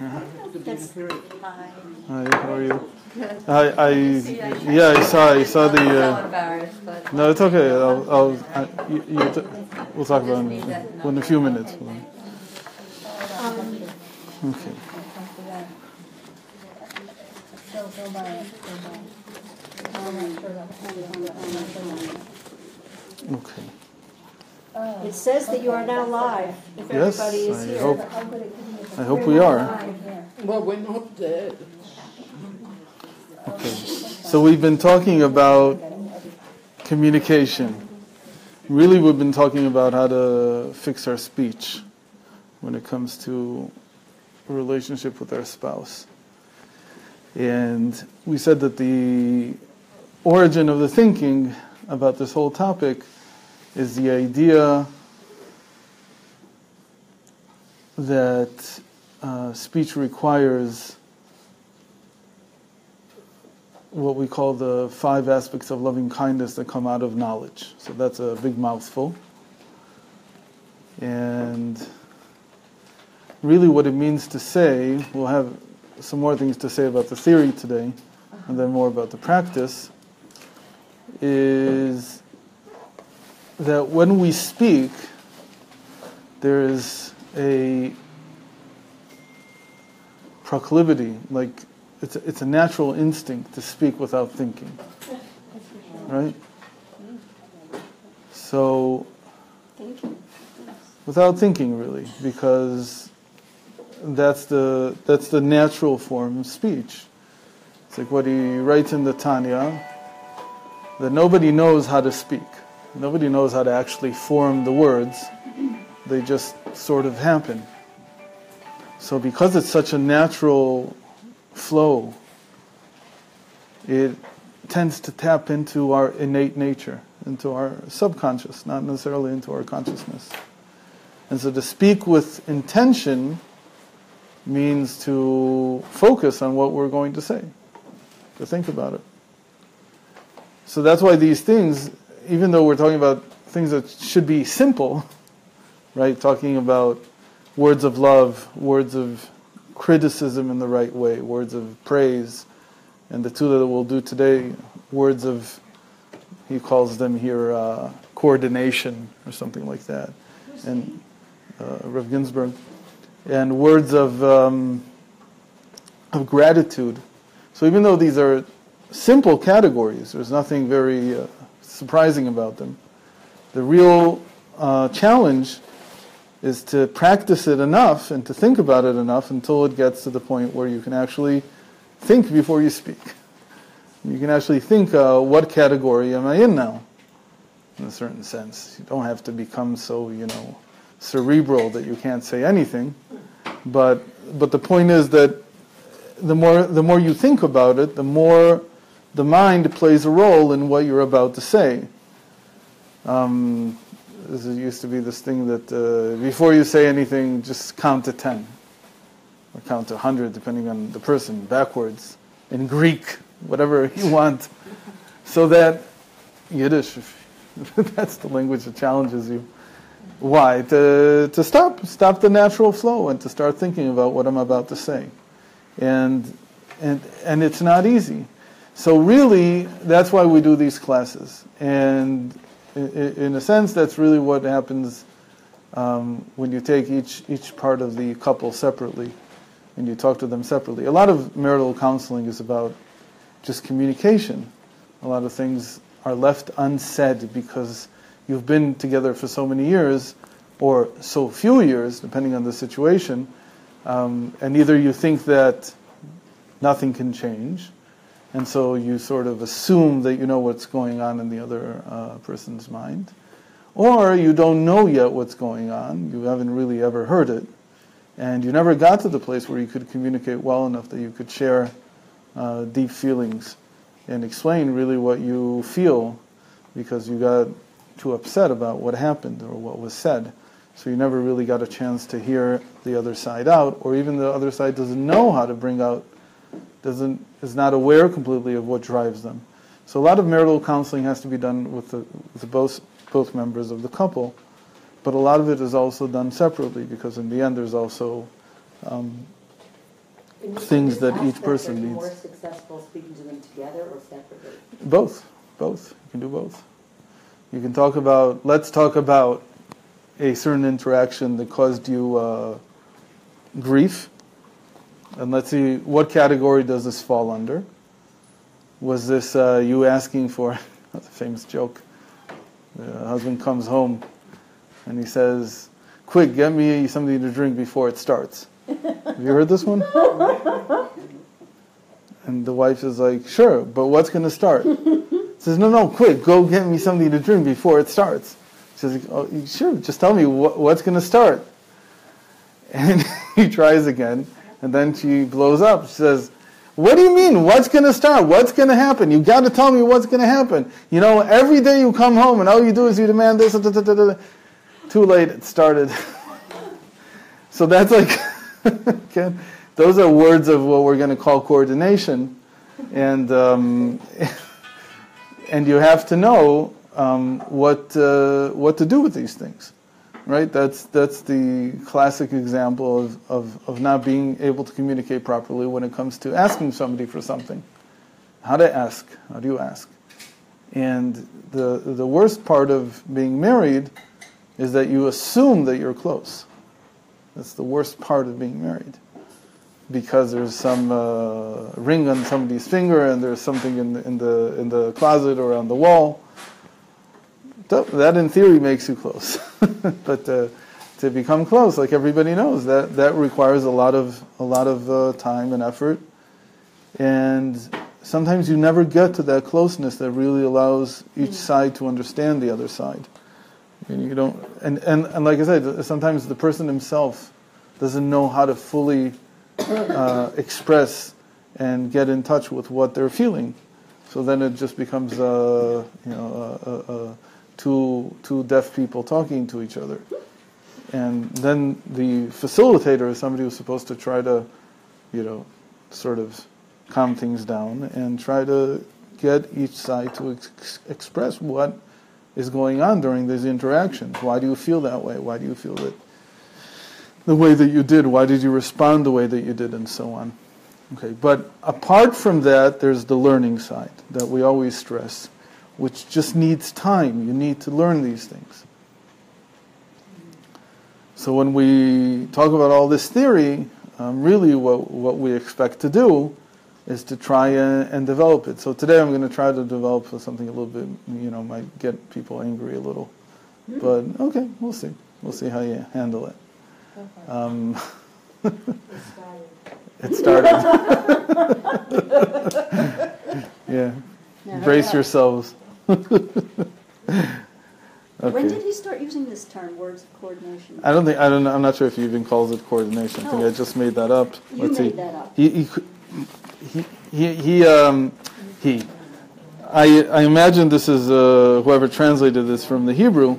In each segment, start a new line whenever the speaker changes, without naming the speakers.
That's-
Hi, how are you? I, I, yeah, I saw, I saw the.
So
Uh,
embarrassed, but.
no, it's okay. I'll, I'll I, you, you t- we'll talk about it in, in a few minutes. Okay. Okay. Oh.
It says that you are now live, if
Yes,
everybody is
I
here.
hope. I hope we are.
Well, we're not dead.
Okay. So we've been talking about communication. Really, we've been talking about how to fix our speech when it comes to a relationship with our spouse. And we said that the origin of the thinking about this whole topic is the idea that uh, speech requires what we call the five aspects of loving kindness that come out of knowledge. So that's a big mouthful. And really, what it means to say, we'll have some more things to say about the theory today, and then more about the practice, is that when we speak, there is a proclivity, like it's a, it's a natural instinct to speak without thinking, right? So, without thinking, really, because that's the that's the natural form of speech. It's like what he writes in the Tanya that nobody knows how to speak. Nobody knows how to actually form the words. They just sort of happen. So because it's such a natural flow, it tends to tap into our innate nature, into our subconscious, not necessarily into our consciousness. And so to speak with intention means to focus on what we're going to say, to think about it. So that's why these things, even though we're talking about things that should be simple, right? Talking about words of love, words of criticism in the right way, words of praise, and the two that we'll do today, words of, he calls them here uh, coordination or something like that, and uh, Rev Ginsburgh, and words of um, of gratitude. So even though these are simple categories, there's nothing very uh, surprising about them. The real uh, challenge is to practice it enough and to think about it enough until it gets to the point where you can actually think before you speak. You can actually think, uh, what category am I in now? In a certain sense. You don't have to become so, you know, cerebral that you can't say anything. But, but the point is that the more, the more you think about it, the more the mind plays a role in what you're about to say. Um, this used to be this thing that uh, before you say anything, just count to 10 or count to 100, depending on the person, backwards, in Greek, whatever you want. So that Yiddish, that's the language that challenges you. Why? To, to stop, stop the natural flow and to start thinking about what I'm about to say. And, and, and it's not easy. So really, that's why we do these classes. And in a sense, that's really what happens um, when you take each each part of the couple separately and you talk to them separately. A lot of marital counseling is about just communication. A lot of things are left unsaid because you've been together for so many years or so few years, depending on the situation, um, and either you think that nothing can change, and so you sort of assume that you know what's going on in the other uh, person's mind. Or you don't know yet what's going on, you haven't really ever heard it, and you never got to the place where you could communicate well enough that you could share uh, deep feelings and explain really what you feel because you got too upset about what happened or what was said. So you never really got a chance to hear the other side out, or even the other side doesn't know how to bring out doesn't is not aware completely of what drives them. So a lot of marital counseling has to be done with the, with the both both members of the couple, but a lot of it is also done separately because in the end there's also um, things that each person needs.
more successful speaking to them together or separately?
Both, both. You can do both. You can talk about. Let's talk about a certain interaction that caused you uh, grief, and let's see what category does this fall under. Was this uh, you asking for? That's a famous joke. The husband comes home, and he says, "Quick, get me something to drink before it starts." Have you heard this one? And the wife is like, sure, but what's going to start? says, no, no, quick, go get me something to drink before it starts. She says, oh, sure, just tell me what, what's going to start. And he tries again, and then she blows up. She says, what do you mean? What's going to start? What's going to happen? You got to tell me what's going to happen. You know, every day you come home and all you do is you demand this. Da, da, da. Too late, it started. so that's like, okay, those are words of what we're going to call coordination. And, um, and you have to know um, what, uh, what to do with these things. Right? That's, that's the classic example of, of, of not being able to communicate properly when it comes to asking somebody for something. How to ask? How do you ask? And the, the worst part of being married is that you assume that you're close. That's the worst part of being married. Because there's some uh, ring on somebody's finger and there's something in the, in, the, in the closet or on the wall. That in theory makes you close. but uh, to become close, like everybody knows, that, that requires a lot of, a lot of uh, time and effort. And sometimes you never get to that closeness that really allows each side to understand the other side. And you don't, and, and, and like I said, sometimes the person himself doesn't know how to fully uh, express and get in touch with what they're feeling. So then it just becomes, uh, you know, uh, uh, two two deaf people talking to each other. And then the facilitator is somebody who's supposed to try to, you know, sort of calm things down and try to get each side to ex- express what is going on during these interactions. Why do you feel that way? Why do you feel that the way that you did? Why did you respond the way that you did, and so on? Okay, but apart from that, there's the learning side that we always stress, which just needs time. You need to learn these things. So when we talk about all this theory, um, really what, what we expect to do is to try and, and develop it. So today I'm going to try to develop something a little bit, you know, might get people angry a little. But okay, we'll see. We'll see how you handle it. Um, it started. yeah. Brace yourselves.
When did he start using this term, words of coordination?
I don't think I don't. I'm not sure if he even calls it coordination. I think
No.
I just made that up.
You
Let's
made
see.
that up.
He he he he, he um he. I I imagine this is uh, whoever translated this from the Hebrew,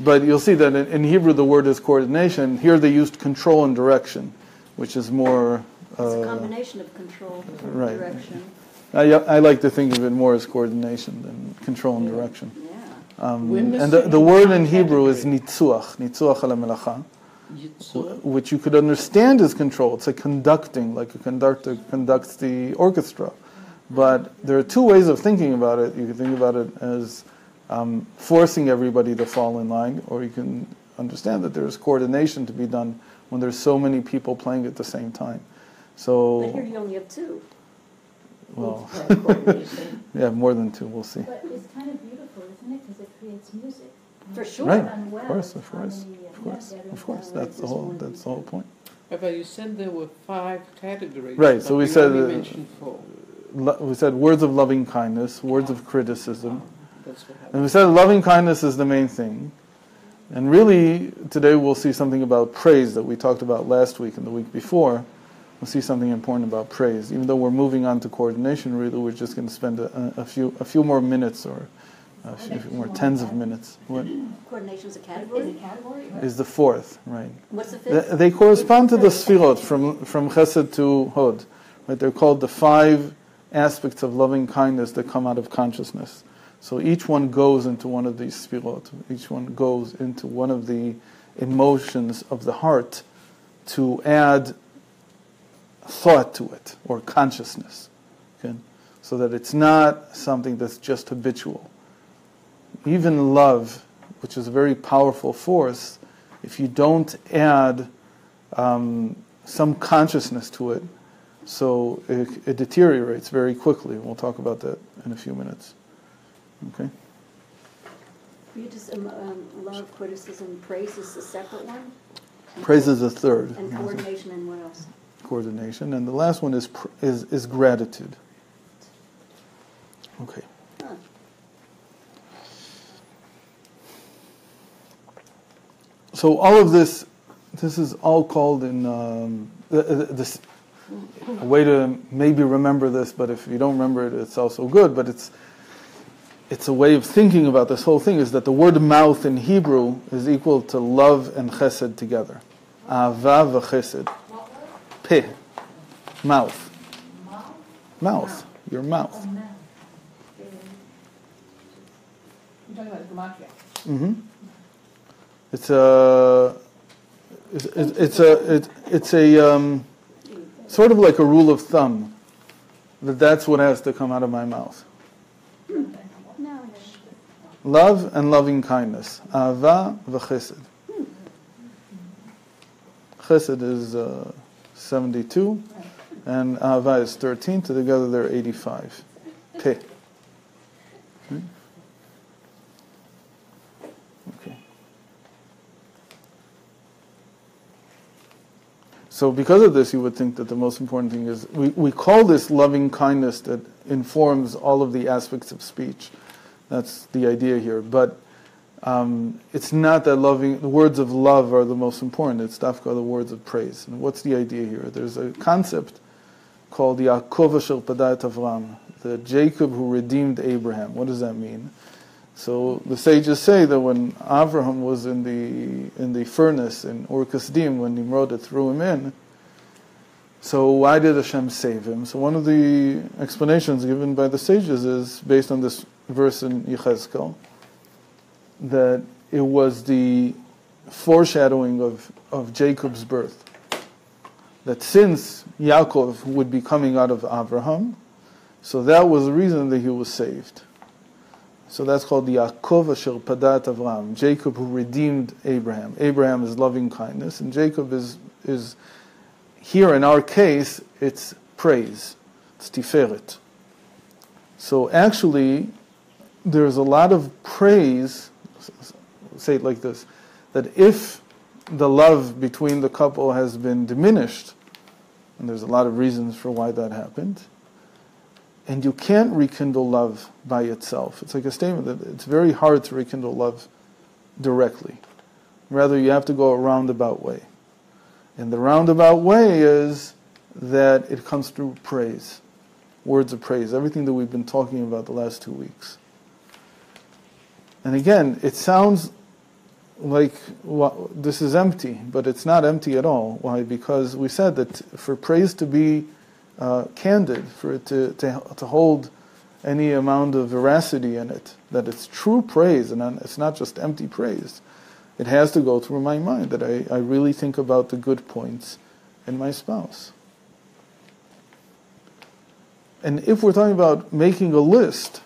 but you'll see that in, in Hebrew the word is coordination. Here they used control and direction, which is more.
It's a
Uh,
combination of control and
right.
direction.
I, I like to think of it more as coordination than control and direction.
Yeah.
Um, and the, the word in Hebrew is
category.
nitzuach, nitzuach ala melacha. Which you could understand as control. It's like conducting, like a conductor conducts the orchestra. But there are two ways of thinking about it. You can think about it as um, forcing everybody to fall in line, or you can understand that there's coordination to be done when there's so many people playing at the same time.
But
So,
here you only have two.
Well,
Coordination.
yeah, more than two. We'll see.
But it's kind of beautiful, isn't it? Because it creates music.
For sure.
Right.
Well,
Of course, of course,
harmony
of course,
yeah,
of course. That's the whole. That's the whole point.
But you said there were five categories.
Right, so we
you
said,
only
uh,
mentioned four.
Lo- We said words of loving kindness, words of criticism,
That's what.
And we said loving kindness is the main thing. And really, today we'll see something about praise that we talked about last week and the week before. We'll see something important about praise. Even though we're moving on to coordination, really, we're just going to spend a, a few a few more minutes or a few more tens of minutes. What
Coordination's a
Is
category?
it category? or-
is the fourth, right?
What's the
Th-
fifth?
They correspond to the sfirot from from Chesed to Hod. Right? They're called the five aspects of loving kindness that come out of consciousness. So each one goes into one of these sfirot. Each one goes into one of the emotions of the heart to add thought to it or consciousness. Okay? So that it's not something that's just habitual. Even love, which is a very powerful force, if you don't add um, some consciousness to it, so it, it deteriorates very quickly. We'll talk about that in a few minutes. Okay?
You just, um, um, love, criticism, praise is a separate one?
Praise is a third.
And coordination and what else?
Coordination. And the last one is, is, is gratitude. Okay. So all of this, this is all called in um, the, this a way to maybe remember this, but if you don't remember it, it's also good. But it's it's a way of thinking about this whole thing is that the word mouth in Hebrew is equal to love and chesed together. Ava v'chesed. Pe. Mouth. Mouth. Your mouth.
You're talking about gematria.
hmm It's a it's, it's it's a it, it's a um, sort of like a rule of thumb that that's what has to come out of my mouth. Love and loving kindness. Ava v'chesed. Chesed is uh, 72, and Ava is 13. so Together they're 85. Pe. Hmm? Okay. So, because of this, you would think that the most important thing is we, we call this loving kindness that informs all of the aspects of speech. That's the idea here. But um, it's not that loving, the words of love are the most important. It's dafka the words of praise. And what's the idea here? There's a concept called the Yaakov Shel Padat Avram, the Jacob who redeemed Abraham. What does that mean? So the sages say that when Abraham was in the in the furnace in Ur Kasdim, when Nimrod threw him in, so why did Hashem save him? So one of the explanations given by the sages is based on this verse in Yechezkel, that it was the foreshadowing of, of Jacob's birth. That since Yaakov would be coming out of Abraham, so that was the reason that he was saved. So that's called the Yaakov Asher Padat Avram, Jacob who redeemed Abraham. Abraham is loving kindness, and Jacob is, is here in our case, it's praise, it's tiferet. So actually, there's a lot of praise, say it like this, that if the love between the couple has been diminished, and there's a lot of reasons for why that happened, and you can't rekindle love by itself. It's like a statement that it's very hard to rekindle love directly. Rather, you have to go a roundabout way. And the roundabout way is that it comes through praise, words of praise, everything that we've been talking about the last two weeks. And again, it sounds like well, this is empty, but it's not empty at all. Why? Because we said that for praise to be uh, candid, for it to, to, to hold any amount of veracity in it, that it's true praise and it's not just empty praise. It has to go through my mind that I, I really think about the good points in my spouse. And if we're talking about making a list,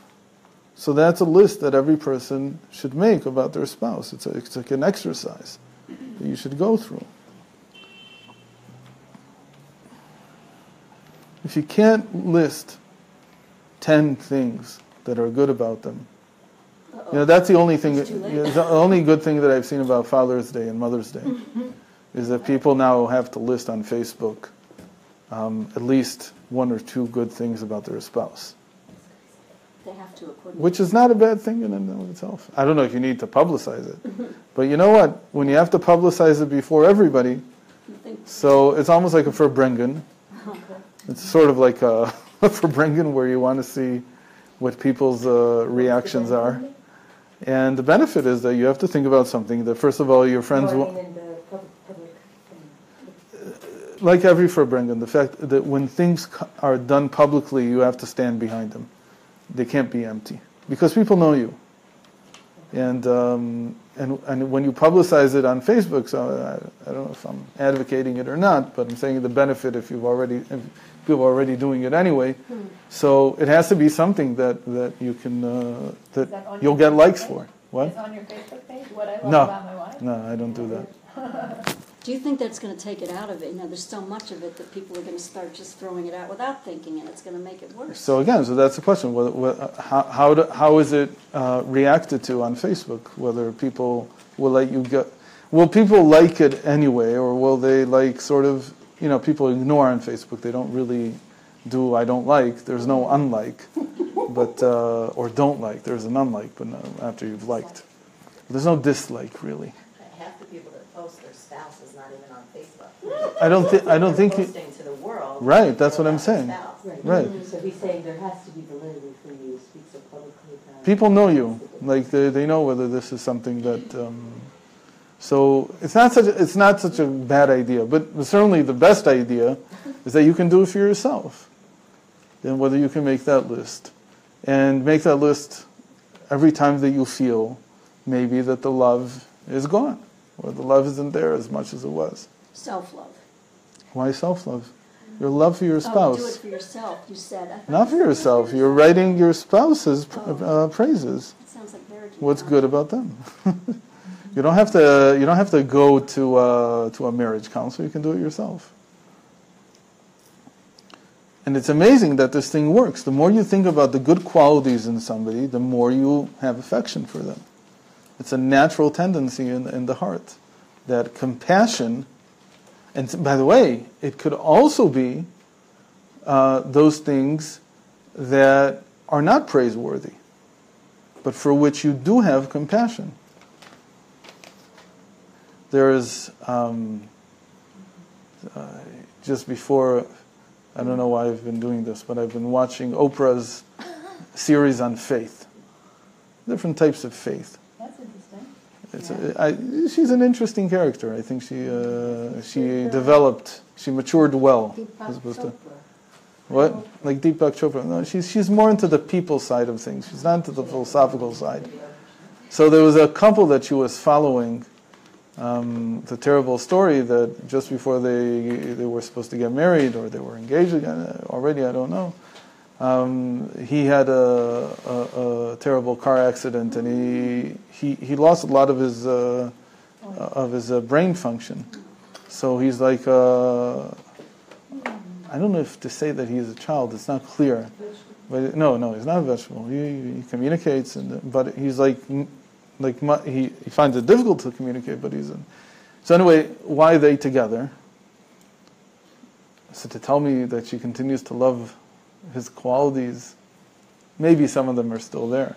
so that's a list that every person should make about their spouse. It's, a, it's like an exercise that you should go through. If you can't list 10 things that are good about them, you know, that's the only thing,
It's too late.
you know, the only good thing that I've seen about Father's Day and Mother's Day is that people now have to list on Facebook um, at least one or two good things about their spouse,
They have to
which is not a bad thing in and of itself. I don't know if you need to publicize it, but you know what? When you have to publicize it before everybody, so it's almost like a farbrengen. It's sort of like a, a farbrengen where you want to see what people's uh, reactions are. And the benefit is that you have to think about something that, first of all, your friends,
No, I
wa-
mean in the public, public thing.
like every farbrengen, the fact that when things are done publicly, you have to stand behind them. They can't be empty because people know you. And, um, and, and when you publicize it on Facebook, so I, I don't know if I'm advocating it or not, but I'm saying the benefit if you've already, if people are already doing it anyway. So it has to be something that, that you can, uh,
that,
that you'll get likes
page?
for. What?
On your Facebook page, what I love
No.
about my wife?
No, I don't do that.
Do you think that's gonna take it out of it? You know, there's so much of it that people are gonna start just throwing it out without thinking, and it's gonna make it worse.
So again, so that's the question. What, what, how, how, do, how is it uh, reacted to on Facebook? Whether people will let you go, will people like it anyway, or will they like sort of, you know, people ignore on Facebook. They don't really do I don't like. There's no unlike, but uh, or don't like. There's an unlike, but no, after you've liked, there's no dislike really.
Half the people that post their spouse is not even on Facebook.
I don't think I don't think you,
Posting to the world.
Right, that's what I'm
about their
saying.
spouse.
Right.
So he's saying there has to be validity for you, speak so publicly about.
people know you like they, they know whether this is something that um, so it's not such a, it's not such a bad idea but certainly the best idea is that you can do it for yourself then whether you can make that list and make that list every time that you feel maybe that the love is gone or the love isn't there as much as it was
Self-love.
why self-love your love for your
Oh, do
spouse
it for yourself, you said.
Not for yourself you're writing your spouse's uh, praises
It sounds like marriage.
What's good about them? you don't have to. You don't have to go to uh, to a marriage counselor. You can do it yourself. And it's amazing that this thing works. The more you think about the good qualities in somebody, the more you have affection for them. It's a natural tendency in, in the heart that compassion. And by the way, it could also be uh, those things that are not praiseworthy but for which you do have compassion. There is, um, uh, just before, I don't know why I've been doing this, but I've been watching Oprah's series on faith, different types of faith. It's a, I, she's an interesting character. I think she uh, she developed, she matured well. as opposed to- what? Like Deepak Chopra? No, she's she's more into the people side of things. She's not into the philosophical side. So there was a couple that she was following. Um, the terrible story that just before they they were supposed to get married or they were engaged again already, I don't know. Um, he had a, a, a terrible car accident and he he, he lost a lot of his uh, of his uh, brain function. So he's like. Uh, I don't know if to say that he's a child. It's not clear. But no, no, he's not a vegetable. He, he communicates, and but he's like, like he, he finds it difficult to communicate. But he's in. So anyway, why are they together? So to tell me that she continues to love his qualities, maybe some of them are still there,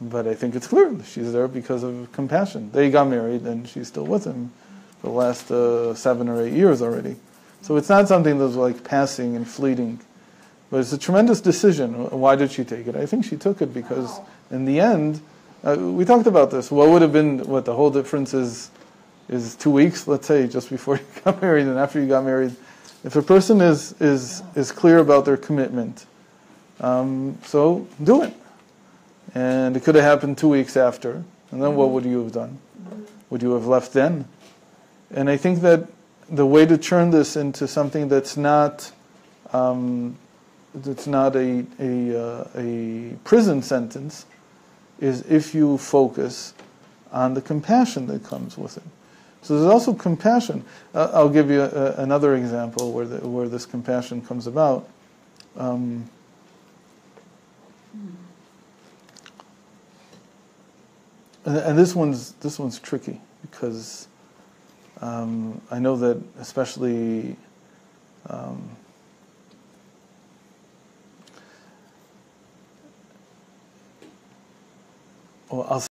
but I think it's clear she's there because of compassion. They got married, and she's still with him for the last uh, seven or eight years already. So it's not something that's like passing and fleeting, but it's a tremendous decision. Why did she take it? I think she took it because in the end, uh, we talked about this. What would have been what the whole difference is is two weeks, let's say, just before you got married and after you got married. If a person is is is clear about their commitment, um, so do it. And it could have happened two weeks after, and then what would you have done? Would you have left then? And I think that the way to turn this into something that's not um, that's not a a, uh, a prison sentence is if you focus on the compassion that comes with it. So there's also compassion. Uh, I'll give you a, another example where the, where this compassion comes about. Um, and, and this one's this one's tricky because um, I know that especially um, well, I'll